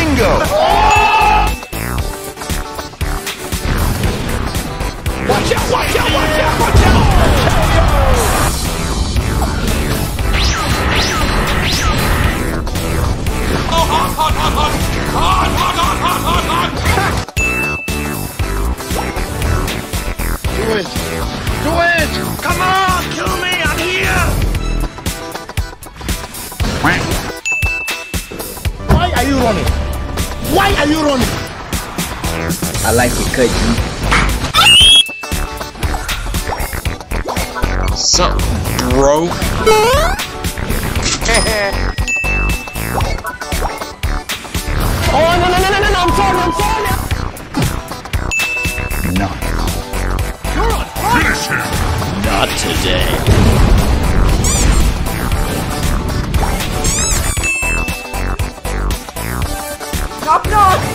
Bingo! Watch out, watch out, watch out, watch out! Hot, hot, hot, hot! Hot, hot, hot, hot, hot, hot! Do it! Do it! Come on! Kill me! I'm here! Why are you running? Why are you running? I like it cut you. Sup, bro? Oh no no no no no! no, I'm sorry, I'm sorry. No. Not today. knock knock!